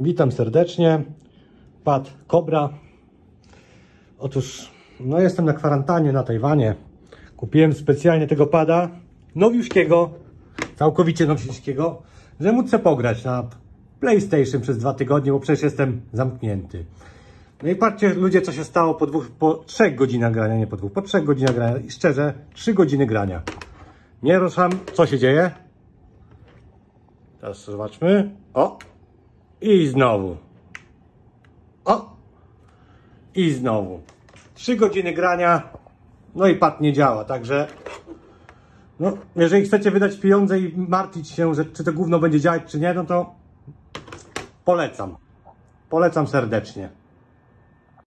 Witam serdecznie. Pad Cobra. Otóż, no jestem na kwarantannie na Tajwanie. Kupiłem specjalnie tego pada nowiuszkiego, całkowicie nowiuszkiego, żeby móc sobie pograć na PlayStation przez dwa tygodnie, bo przecież jestem zamknięty. No i patrzcie ludzie, co się stało po dwóch, po trzech godzinach grania, nie po dwóch, po trzech godzinach grania i szczerze, trzy godziny grania. Nie ruszam, co się dzieje? Teraz zobaczmy. O! I znowu. O! I znowu. Trzy godziny grania. No i pad nie działa, także... No, jeżeli chcecie wydać pieniądze i martwić się, że czy to gówno będzie działać, czy nie, no to polecam. Polecam serdecznie.